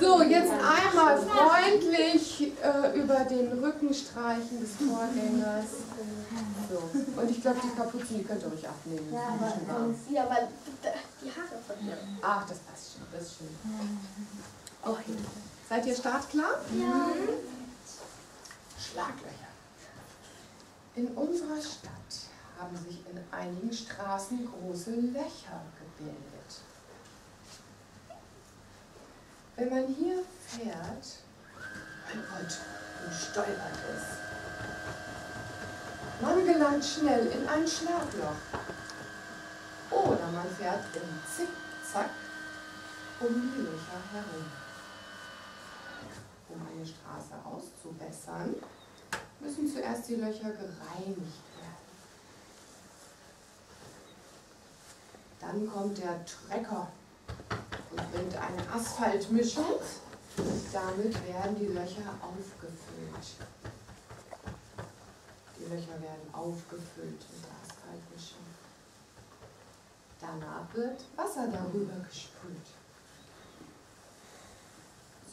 So, jetzt einmal freundlich äh, über den Rücken streichen des Vorgängers. So. Und ich glaube, die Kapuze, die könnt ihr euch abnehmen. Ja, aber, ja, aber die Haare von mir. Ach, das passt schon, das ist schön. Okay. Seid ihr startklar? Ja. Schlaglöcher. In unserer Stadt haben sich in einigen Straßen große Löcher gebildet. Wenn man hier fährt mein Gott, und stolpert es, man gelangt schnell in ein Schlagloch. Oder man fährt im Zickzack um die Löcher herum. Um eine Straße auszubessern, müssen zuerst die Löcher gereinigt werden. Dann kommt der Trecker und bringt eine Asphaltmischung. Damit werden die Löcher aufgefüllt. Die Löcher werden aufgefüllt mit der Asphaltmischung. Danach wird Wasser darüber gesprüht.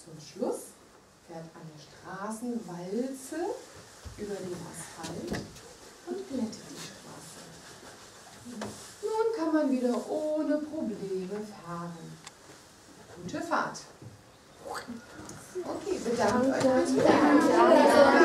Zum Schluss fährt eine Straßenwalze über den Asphalt und glättet die Straße. Man wieder ohne Probleme fahren. Gute Fahrt. Okay, bedankt euch.